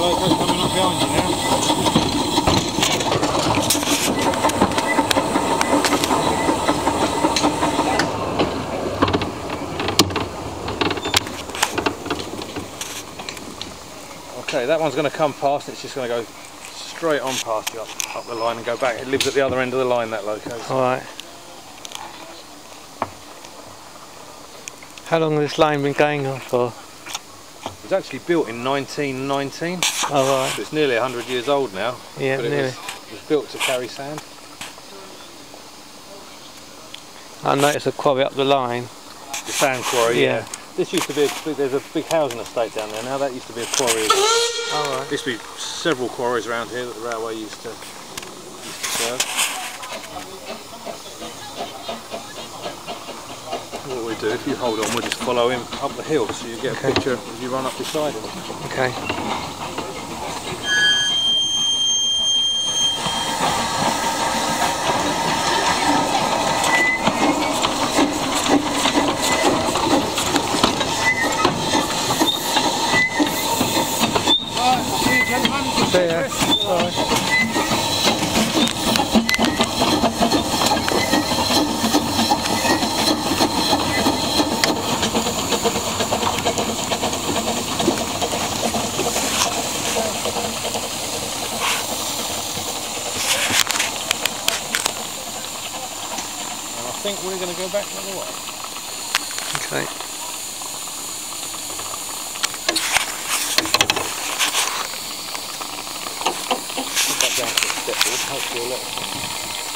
coming up behind you now. Okay, that one's going to come past it's just going to go straight on past you up, up, the line and go back. It lives at the other end of the line, that loco. So. Alright. How long has this line been going on for? It was actually built in 1919, All right. so it's nearly 100 years old now. Yeah, but it nearly. was, it was built to carry sand. I noticed a quarry up the line. The sand quarry, Yeah. yeah. This used to be, a, there's a big housing estate down there now, that used to be a quarry. as well. All right. There used to be several quarries around here that the railway used to, used to serve. Do, if you hold on, we'll just follow him up the hill so you get Okay. a picture as you run up beside him. Okay. See ya. Bye. And I think we're going to go back the other way. Okay. Put that down to the step board, hopefully a lot